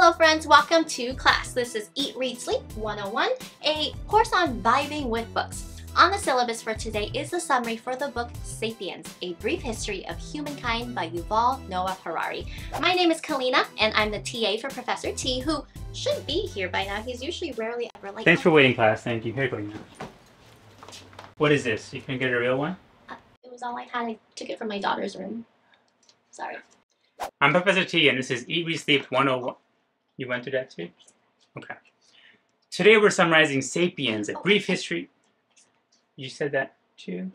Hello friends, welcome to class. This is Eat, Read, Sleep 101, a course on vibing with books. On the syllabus for today is the summary for the book Sapiens, A Brief History of Humankind by Yuval Noah Harari. My name is Kalina and I'm the TA for Professor T who should be here by now. He's usually rarely ever late. Thanks for waiting class, thank you. Here, Kalina. What is this? You can get a real one? Uh, it was all I had. I took it from my daughter's room. Sorry. I'm Professor T and this is Eat, Read, Sleep 101. You went through that too? Okay. Today we're summarizing Sapiens, a brief history. You said that too?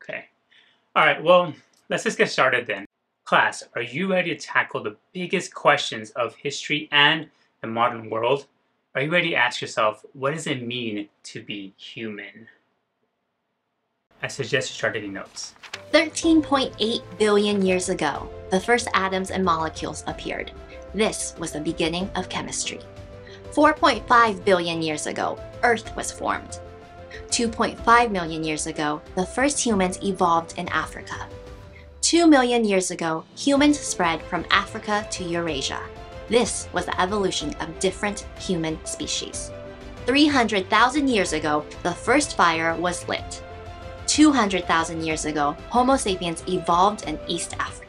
Okay. All right, well, let's just get started then. Class, are you ready to tackle the biggest questions of history and the modern world? Are you ready to ask yourself, what does it mean to be human? I suggest you start taking notes. 13.8 billion years ago, the first atoms and molecules appeared. This was the beginning of chemistry. 4.5 billion years ago, Earth was formed. 2.5 million years ago, the first humans evolved in Africa. 2 million years ago, humans spread from Africa to Eurasia. This was the evolution of different human species. 300,000 years ago, the first fire was lit. 200,000 years ago, Homo sapiens evolved in East Africa.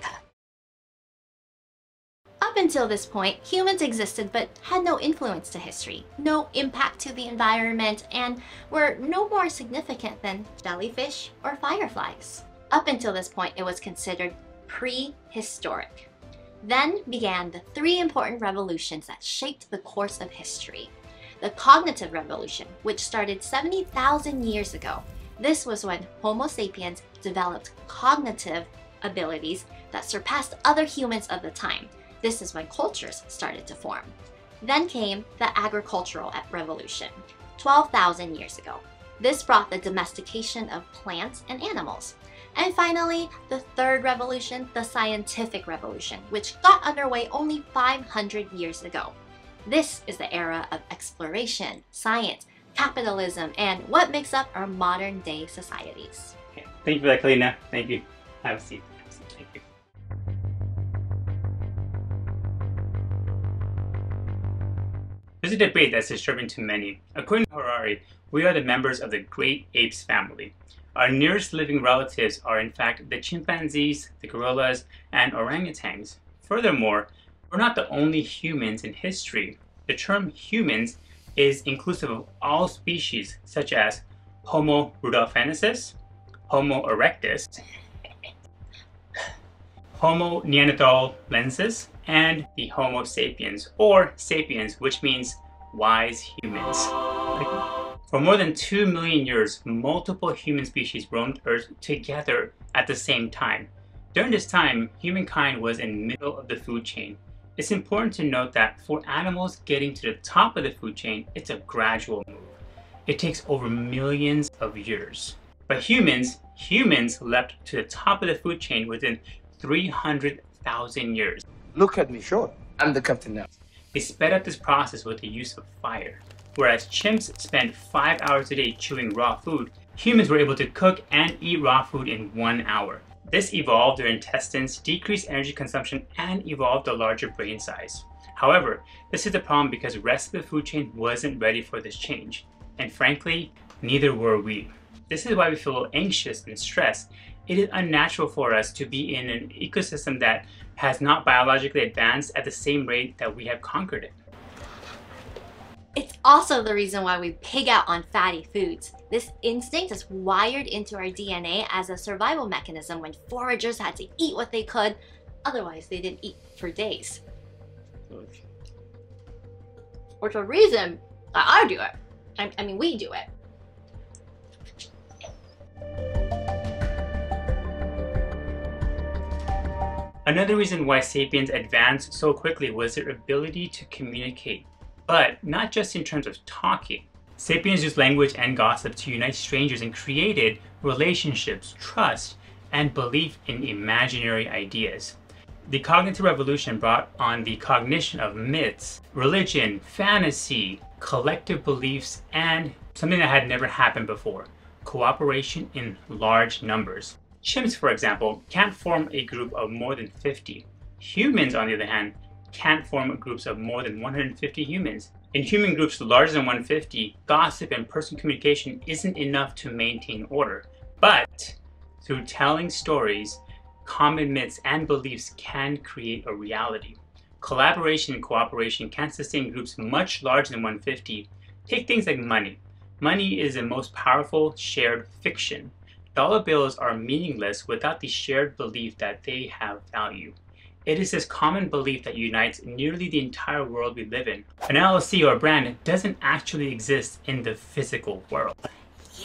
Until this point, humans existed but had no influence to history, no impact to the environment, and were no more significant than jellyfish or fireflies. Up until this point, it was considered prehistoric. Then began the three important revolutions that shaped the course of history. The cognitive revolution, which started 70,000 years ago. This was when Homo sapiens developed cognitive abilities that surpassed other humans of the time, this is when cultures started to form. Then came the agricultural revolution, 12,000 years ago. This brought the domestication of plants and animals. And finally, the third revolution, the scientific revolution, which got underway only 500 years ago. This is the era of exploration, science, capitalism, and what makes up our modern day societies. Okay. Thank you for that, Kalina. Thank you. Have a seat. There's a debate that's disturbing to many. According to Harari, we are the members of the great apes family. Our nearest living relatives are in fact the chimpanzees, the gorillas, and orangutans. Furthermore, we're not the only humans in history. The term humans is inclusive of all species such as Homo rudolfensis, Homo erectus, Homo neanderthalensis, and the Homo sapiens, or sapiens, which means wise humans. For more than 2 million years, multiple human species roamed Earth together at the same time. During this time, humankind was in the middle of the food chain. It's important to note that for animals getting to the top of the food chain, it's a gradual move. It takes over millions of years. But humans, humans leapt to the top of the food chain within 300,000 years. Look at me, sure. I'm the captain now. They sped up this process with the use of fire. Whereas chimps spend 5 hours a day chewing raw food, humans were able to cook and eat raw food in 1 hour. This evolved their intestines, decreased energy consumption, and evolved a larger brain size. However, this is the problem because the rest of the food chain wasn't ready for this change. And frankly, neither were we. This is why we feel anxious and stressed. It is unnatural for us to be in an ecosystem that has not biologically advanced at the same rate that we have conquered it. It's also the reason why we pig out on fatty foods. This instinct is wired into our DNA as a survival mechanism when foragers had to eat what they could, otherwise they didn't eat for days. Which the reason that I do it. I, I mean, we do it. Another reason why sapiens advanced so quickly was their ability to communicate, but not just in terms of talking. Sapiens used language and gossip to unite strangers and created relationships, trust, and belief in imaginary ideas. The cognitive revolution brought on the cognition of myths, religion, fantasy, collective beliefs, and something that had never happened before cooperation in large numbers. Chimps, for example, can't form a group of more than 50. Humans, on the other hand, can't form groups of more than 150 humans. In human groups larger than 150, gossip and personal communication isn't enough to maintain order. But through telling stories, common myths and beliefs can create a reality. Collaboration and cooperation can sustain groups much larger than 150. Take things like money. Money is the most powerful shared fiction. Dollar bills are meaningless without the shared belief that they have value. It is this common belief that unites nearly the entire world we live in. An LLC or brand doesn't actually exist in the physical world.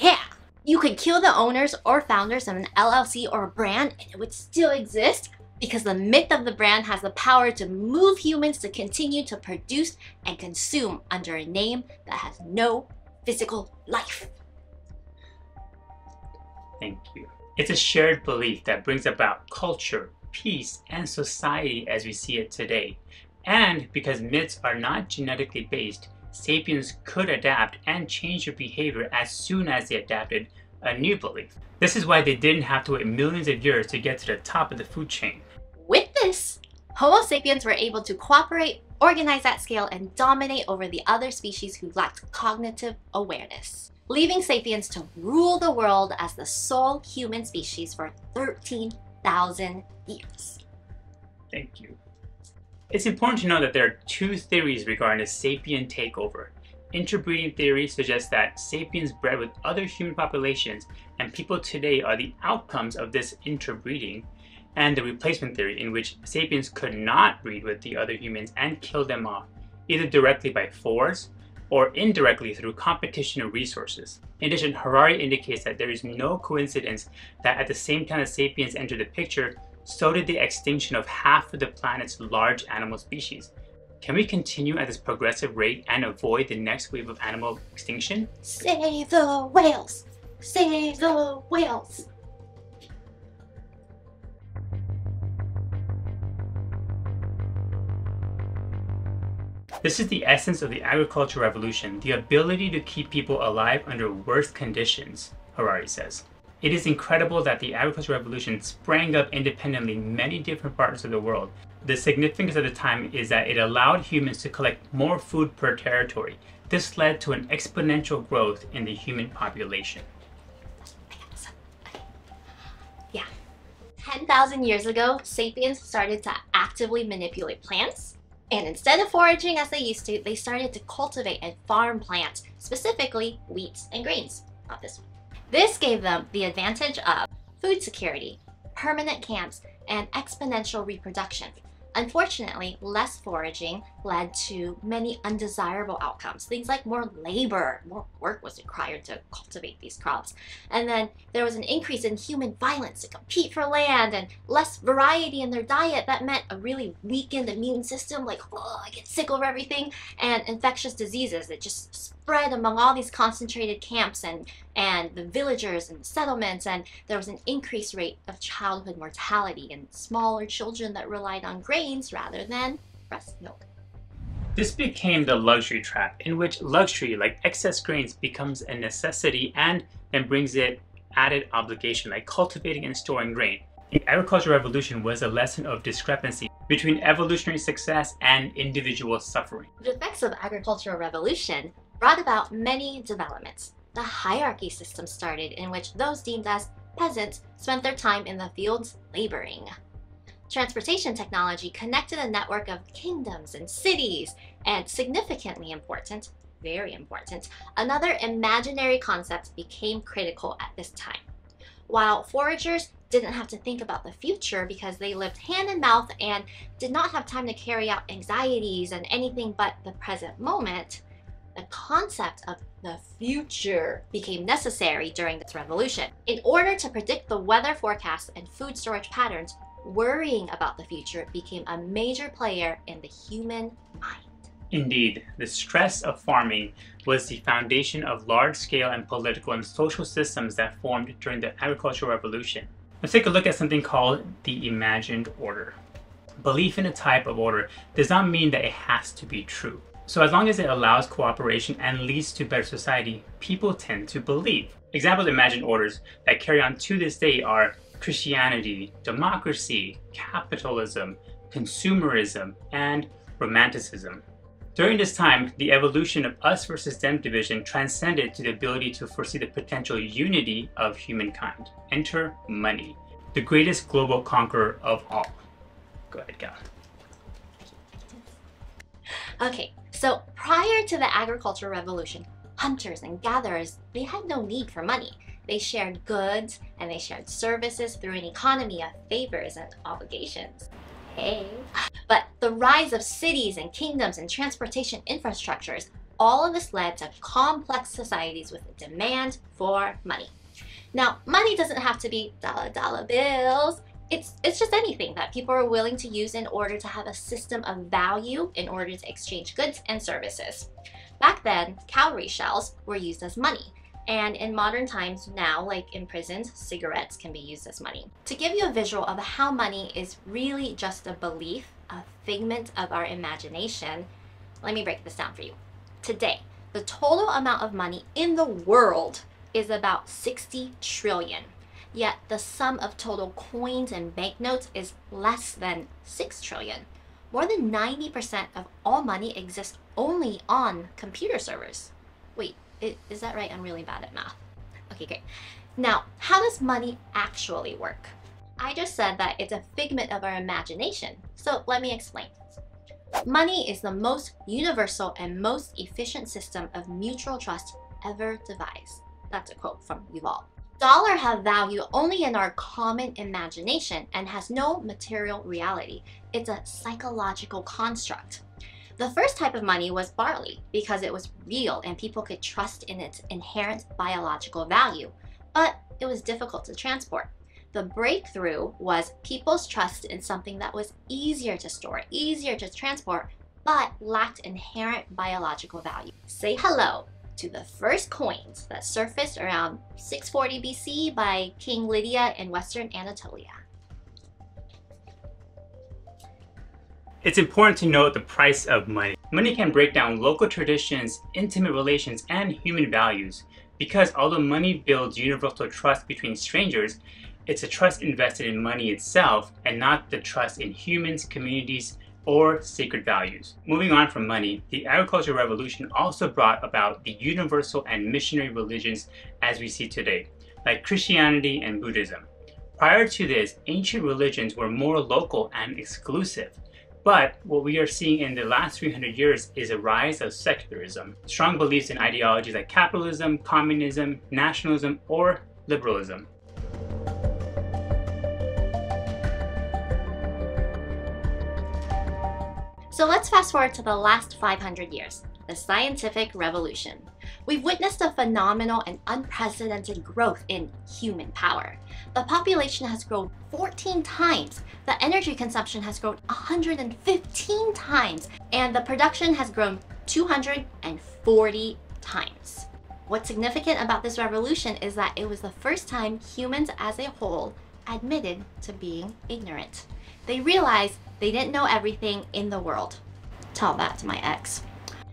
Yeah! You could kill the owners or founders of an LLC or a brand and it would still exist because the myth of the brand has the power to move humans to continue to produce and consume under a name that has no physical life. Thank you. It's a shared belief that brings about culture, peace, and society as we see it today. And because myths are not genetically based, sapiens could adapt and change their behavior as soon as they adapted a new belief. This is why they didn't have to wait millions of years to get to the top of the food chain. With this, Homo sapiens were able to cooperate, organize at scale, and dominate over the other species who lacked cognitive awareness, leaving sapiens to rule the world as the sole human species for 13,000 years. Thank you. It's important to know that there are two theories regarding the sapien takeover. Interbreeding theory suggests that sapiens bred with other human populations and people today are the outcomes of this interbreeding, and the replacement theory in which sapiens could not breed with the other humans and kill them off, either directly by force or indirectly through competition of resources. In addition, Harari indicates that there is no coincidence that at the same time that sapiens entered the picture, so did the extinction of half of the planet's large animal species. Can we continue at this progressive rate and avoid the next wave of animal extinction? Save the whales! Save the whales! This is the essence of the agricultural revolution, the ability to keep people alive under worse conditions, Harari says. It is incredible that the agricultural revolution sprang up independently in many different parts of the world. The significance of the time is that it allowed humans to collect more food per territory. This led to an exponential growth in the human population. Yeah. 10,000 years ago, sapiens started to actively manipulate plants. And instead of foraging as they used to, they started to cultivate and farm plants, specifically wheats and grains. Not this one. This gave them the advantage of food security, permanent camps, and exponential reproduction. Unfortunately, less foraging led to many undesirable outcomes. Things like more labor, more work was required to cultivate these crops. And then there was an increase in human violence to compete for land and less variety in their diet. That meant a really weakened immune system, like, oh, I get sick over everything, and infectious diseases that just spread among all these concentrated camps and, and the villagers and the settlements. And there was an increased rate of childhood mortality in smaller children that relied on grains rather than breast milk. This became the luxury trap, in which luxury, like excess grains, becomes a necessity and then brings it added obligation, like cultivating and storing grain. The agricultural revolution was a lesson of discrepancy between evolutionary success and individual suffering. The effects of agricultural revolution brought about many developments. The hierarchy system started in which those deemed as peasants spent their time in the fields laboring. Transportation technology connected a network of kingdoms and cities, and significantly important, very important, another imaginary concept became critical at this time. While foragers didn't have to think about the future because they lived hand in mouth and did not have time to carry out anxieties and anything but the present moment, the concept of the future became necessary during this revolution. In order to predict the weather forecasts and food storage patterns, worrying about the future became a major player in the human mind. Indeed, the stress of farming was the foundation of large-scale and political and social systems that formed during the agricultural revolution. Let's take a look at something called the imagined order. Belief in a type of order does not mean that it has to be true. So as long as it allows cooperation and leads to better society, people tend to believe. Examples of imagined orders that carry on to this day are Christianity, democracy, capitalism, consumerism, and romanticism. During this time, the evolution of us versus them division transcended to the ability to foresee the potential unity of humankind. Enter money, the greatest global conqueror of all. Go ahead, Kal. Okay, so prior to the agricultural revolution, hunters and gatherers, they had no need for money. They shared goods and they shared services through an economy of favors and obligations. Hey. But the rise of cities and kingdoms and transportation infrastructures, all of this led to complex societies with a demand for money. Now, money doesn't have to be dollar dollar bills. It's, it's just anything that people are willing to use in order to have a system of value in order to exchange goods and services. Back then, cowrie shells were used as money, and in modern times now, like in prisons, cigarettes can be used as money. To give you a visual of how money is really just a belief, a figment of our imagination, let me break this down for you. Today, the total amount of money in the world is about 60 trillion. Yet the sum of total coins and banknotes is less than 6 trillion. More than 90% of all money exists only on computer servers. Wait, is that right? I'm really bad at math. Okay, great. Now, how does money actually work? I just said that it's a figment of our imagination, so let me explain. Money is the most universal and most efficient system of mutual trust ever devised. That's a quote from Yuval. Dollar have value only in our common imagination and has no material reality. It's a psychological construct. The first type of money was barley because it was real and people could trust in its inherent biological value, but it was difficult to transport. The breakthrough was people's trust in something that was easier to store, easier to transport, but lacked inherent biological value. Say hello to the first coins that surfaced around 640 BC by King Lydia in Western Anatolia. It's important to note the price of money. Money can break down local traditions, intimate relations, and human values. Because although money builds universal trust between strangers, it's a trust invested in money itself and not the trust in humans, communities, or sacred values. Moving on from money, the agricultural revolution also brought about the universal and missionary religions as we see today, like Christianity and Buddhism. Prior to this, ancient religions were more local and exclusive. But what we are seeing in the last 300 years is a rise of secularism, strong beliefs in ideologies like capitalism, communism, nationalism, or liberalism. So let's fast forward to the last 500 years, the scientific revolution. We've witnessed a phenomenal and unprecedented growth in human power. The population has grown 14 times, the energy consumption has grown 115 times, and the production has grown 240 times. What's significant about this revolution is that it was the first time humans as a whole admitted to being ignorant. They realized they didn't know everything in the world. Tell that to my ex.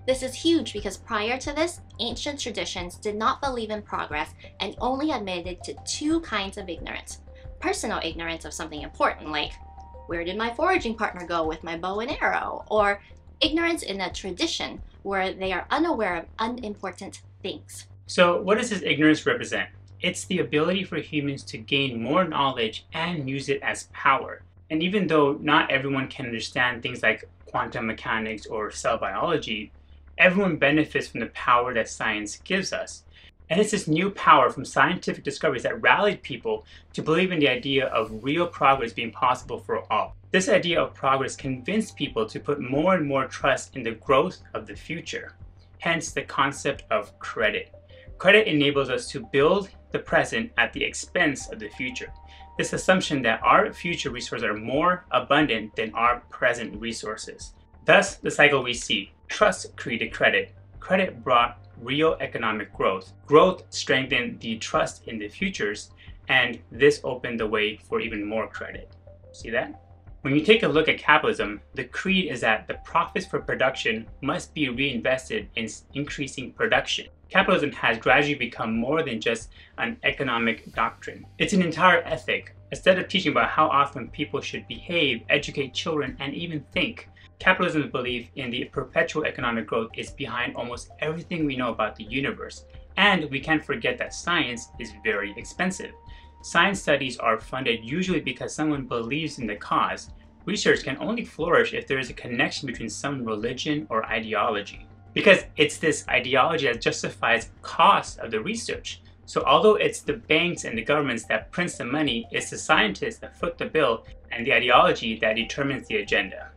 This is huge because prior to this, ancient traditions did not believe in progress and only admitted to two kinds of ignorance. Personal ignorance of something important, like where did my foraging partner go with my bow and arrow? Or ignorance in a tradition where they are unaware of unimportant things. So, what does this ignorance represent? It's the ability for humans to gain more knowledge and use it as power. And even though not everyone can understand things like quantum mechanics or cell biology, everyone benefits from the power that science gives us. And it's this new power from scientific discoveries that rallied people to believe in the idea of real progress being possible for all. This idea of progress convinced people to put more and more trust in the growth of the future. Hence the concept of credit. Credit enables us to build the present at the expense of the future. This assumption that our future resources are more abundant than our present resources. Thus, the cycle we see Trust created credit. Credit brought real economic growth. Growth strengthened the trust in the futures, and this opened the way for even more credit. See that? When you take a look at capitalism, the creed is that the profits for production must be reinvested in increasing production. Capitalism has gradually become more than just an economic doctrine. It's an entire ethic, Instead of teaching about how often people should behave, educate children, and even think, capitalism's belief in the perpetual economic growth is behind almost everything we know about the universe. And we can't forget that science is very expensive. Science studies are funded usually because someone believes in the cause. Research can only flourish if there is a connection between some religion or ideology. Because it's this ideology that justifies cost of the research. So although it's the banks and the governments that prints the money, it's the scientists that foot the bill and the ideology that determines the agenda.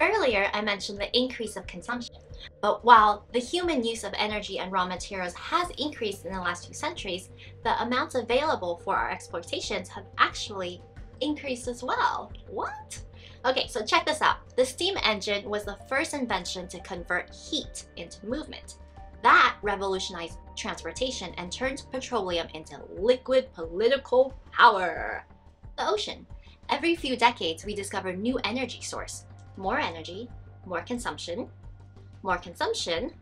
Earlier, I mentioned the increase of consumption. But while the human use of energy and raw materials has increased in the last few centuries, the amounts available for our exploitations have actually increased as well. What? Okay, so check this out. The steam engine was the first invention to convert heat into movement. That revolutionized transportation and turned petroleum into liquid political power. The ocean. Every few decades, we discover new energy source. More energy, more consumption, more consumption,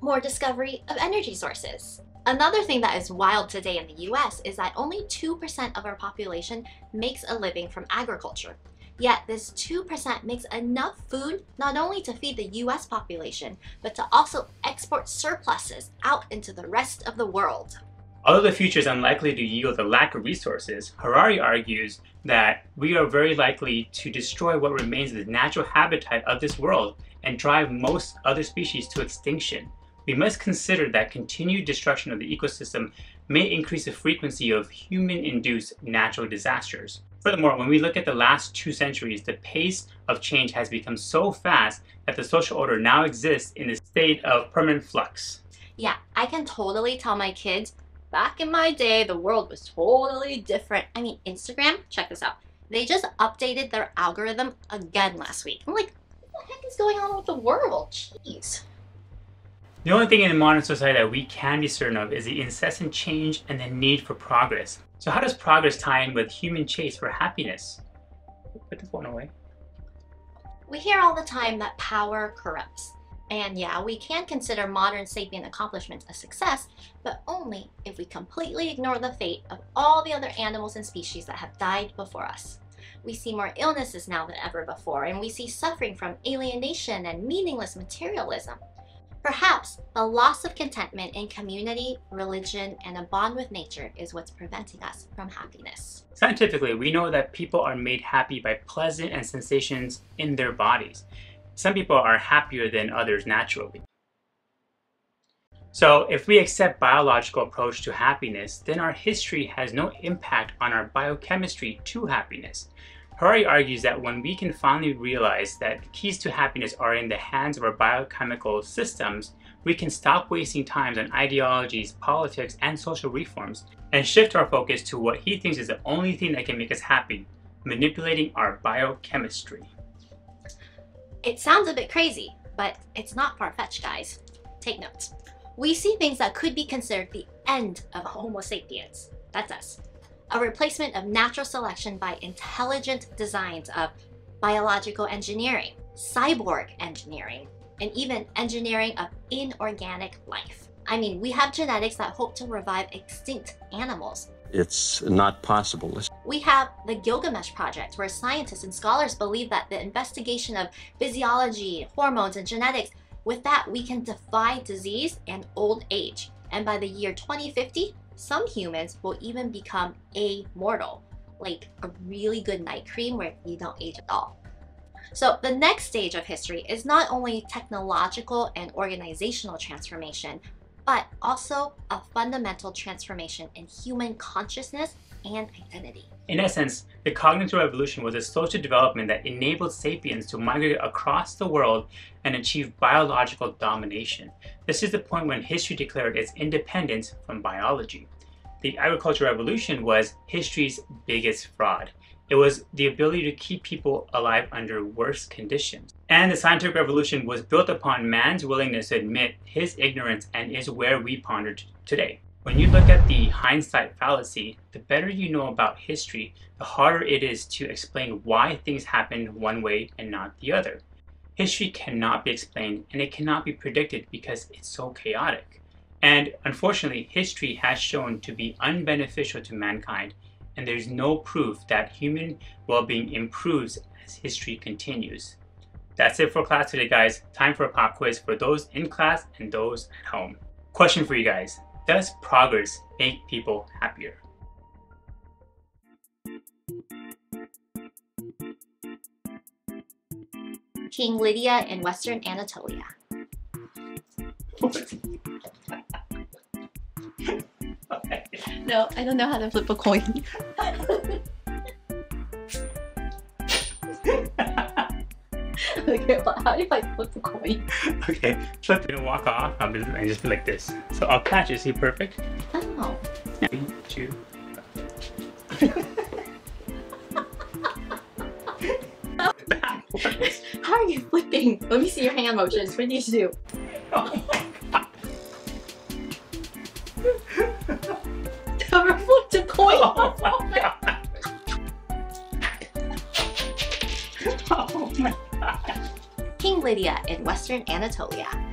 more discovery of energy sources. Another thing that is wild today in the US is that only 2% of our population makes a living from agriculture. Yet this 2% makes enough food not only to feed the US population, but to also export surpluses out into the rest of the world. Although the future is unlikely to yield a lack of resources, Harari argues that we are very likely to destroy what remains of the natural habitat of this world and drive most other species to extinction. We must consider that continued destruction of the ecosystem may increase the frequency of human-induced natural disasters. Furthermore, when we look at the last two centuries, the pace of change has become so fast that the social order now exists in a state of permanent flux. Yeah, I can totally tell my kids, back in my day, the world was totally different. I mean, Instagram, check this out. They just updated their algorithm again last week. I'm like, what the heck is going on with the world? Jeez. The only thing in modern society that we can be certain of is the incessant change and the need for progress. So how does progress tie in with human chase for happiness? Put the phone away. We hear all the time that power corrupts. And yeah, we can consider modern sapient accomplishments a success, but only if we completely ignore the fate of all the other animals and species that have died before us. We see more illnesses now than ever before, and we see suffering from alienation and meaningless materialism. Perhaps the loss of contentment in community, religion, and a bond with nature is what's preventing us from happiness. Scientifically, we know that people are made happy by pleasant and sensations in their bodies. Some people are happier than others naturally. So if we accept biological approach to happiness, then our history has no impact on our biochemistry to happiness. Harari argues that when we can finally realize that the keys to happiness are in the hands of our biochemical systems, we can stop wasting time on ideologies, politics, and social reforms, and shift our focus to what he thinks is the only thing that can make us happy, manipulating our biochemistry. It sounds a bit crazy, but it's not far-fetched, guys. Take notes. We see things that could be considered the end of Homo sapiens. That's us a replacement of natural selection by intelligent designs of biological engineering, cyborg engineering, and even engineering of inorganic life. I mean, we have genetics that hope to revive extinct animals. It's not possible. We have the Gilgamesh Project, where scientists and scholars believe that the investigation of physiology, hormones, and genetics, with that, we can defy disease and old age. And by the year 2050, some humans will even become amortal, like a really good night cream where you don't age at all. So the next stage of history is not only technological and organizational transformation, but also a fundamental transformation in human consciousness and identity. In essence, the cognitive revolution was a social development that enabled sapiens to migrate across the world and achieve biological domination. This is the point when history declared its independence from biology. The agricultural revolution was history's biggest fraud. It was the ability to keep people alive under worse conditions. And the scientific revolution was built upon man's willingness to admit his ignorance and is where we ponder today. When you look at the hindsight fallacy, the better you know about history, the harder it is to explain why things happened one way and not the other. History cannot be explained and it cannot be predicted because it's so chaotic. And unfortunately, history has shown to be unbeneficial to mankind and there's no proof that human well-being improves as history continues. That's it for class today, guys. Time for a pop quiz for those in class and those at home. Question for you guys. Does progress make people happier? King Lydia in Western Anatolia. No, I don't know how to flip a coin. okay, but how do I flip the coin? okay, flip it and walk off. I'm just, I just like this. So I'll catch Is he perfect. Oh. Three, two. How are you flipping? Let me see your hand motions. What do you do? Oh my god. Never flipped a coin. Oh Lydia in Western Anatolia.